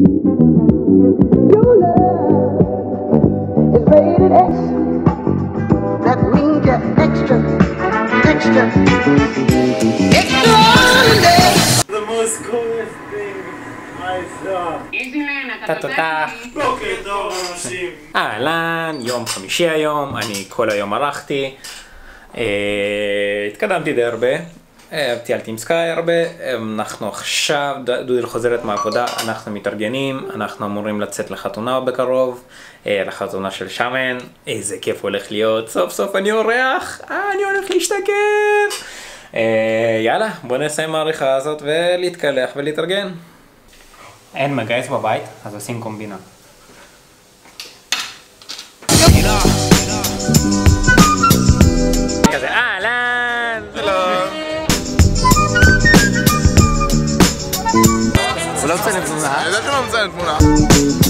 Your love is rated X. That means you're extra, extra, extraordinary. The most coolest thing I saw. טה-טה-טה. בוקר טוב אנשים. אהלן, יום חמישי היום, אני כל היום ערכתי. אה, התקדמתי די הרבה, אה, טיילתי עם סקאי הרבה, אה, אנחנו עכשיו, דודל חוזרת מהעבודה, אנחנו מתארגנים, אנחנו אמורים לצאת לחתונה בקרוב, אה, לחתונה של שמן, איזה כיף הולך להיות, סוף סוף אני אורח, אה, אני הולך להשתכר. אה, יאללה, בוא נסיים העריכה הזאת ולהתקלח ולהתארגן. אין מגייס בבית, אז עושים קומבינה. הוא לא מצלם תמונה. אני יודע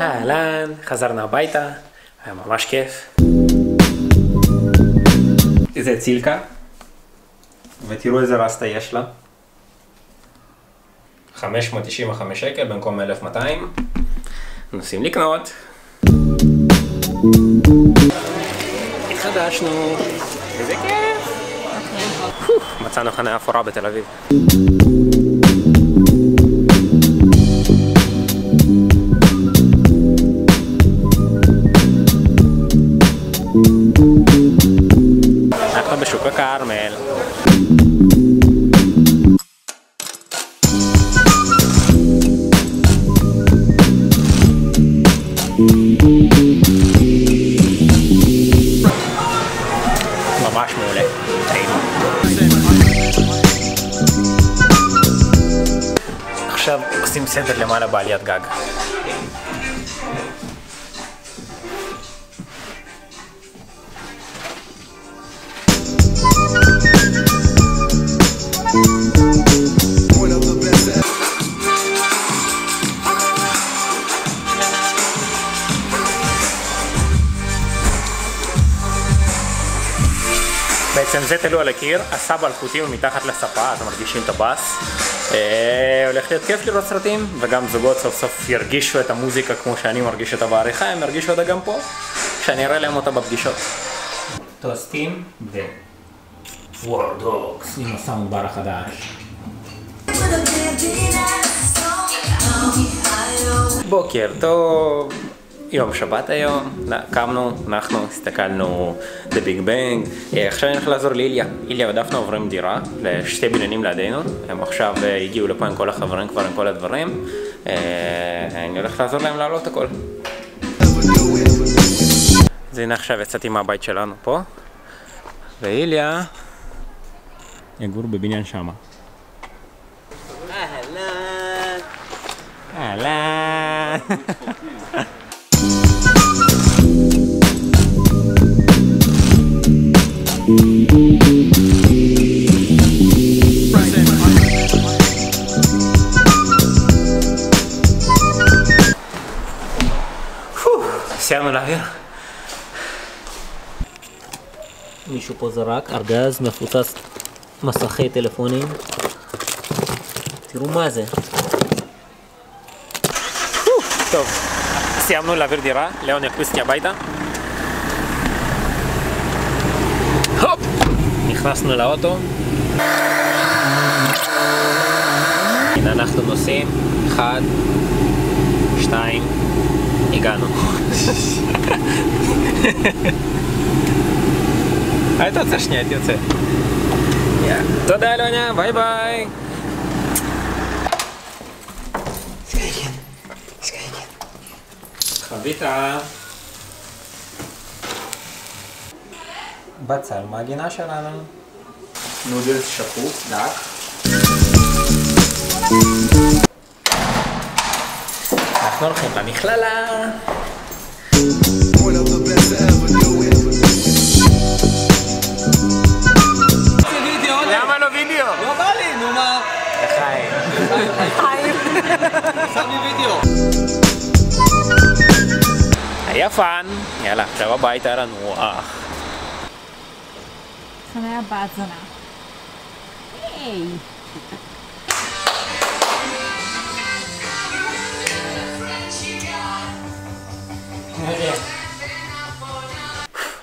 אהלן, חזרנו הביתה, היה ממש כיף. זה צילקה, ותראו איזה רסטה יש לה. 595 שקל במקום 1200. נוסעים לקנות. התחדשנו, איזה כיף. פו, מצאנו חניה אפורה בתל אביב. מעולה. טעים. עכשיו עושים סדר למעלה בעליית גג. בעצם זה תלוי על הקיר, הסאב אלחוטי הוא מתחת לספה, אז מרגישים את הבאס. אה, הולך להיות כיף לראות סרטים, וגם זוגות סוף סוף ירגישו את המוזיקה כמו שאני מרגיש אותה בעריכה, הם ירגישו אותה גם פה, כשאני אראה להם אותה בפגישות. טוסטים ו... וורדוקס עם הסאונד בר החדש. בוקר טוב, יום שבת היום, קמנו, אנחנו הסתכלנו The Big Bang, אה, עכשיו אני הולך לעזור לאיליה, איליה ודפנה עוברים דירה, לשתי בניינים לידינו, הם עכשיו אה, הגיעו לפה עם כל החברים כבר עם כל הדברים, אה, אני הולך לעזור להם לעלות הכל. אז הנה עכשיו יצאתי מהבית שלנו פה, ואיליה יגור בבניין שמה. אהלן. אהלן. סיימנו להעביר. מישהו פה זרק ארגז מפוצץ מסכי טלפונים. תראו מה זה. טוב, סיימנו להעביר דירה, ליאון יכניס אותי הביתה. הופ! נכנסנו לאוטו. הנה אנחנו נוסעים, אחד, שתיים, И гану. А это це отец. Туда, Леня, бай-бай. Скайкин. Скайкин. Хабита. Бацар, магина шараном. Нудельс шапу. да. Thank you. Of the best to ever do it. למה לא וידאו? לא בא לי, נו מה? לחיים. שם לי וידאו. היה פאן. יאללה, עכשיו הביתה היה לנו אח. חניה בת זונה. היי.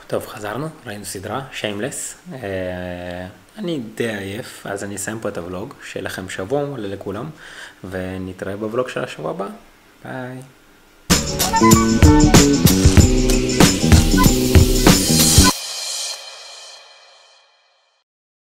טוב, חזרנו, ראינו סדרה, שיימלס. אני די עייף, אז אני אסיים פה את הוולוג, שיהיה לכם שבוע מלא לכולם, ונתראה בוולוג של השבוע הבא. ביי.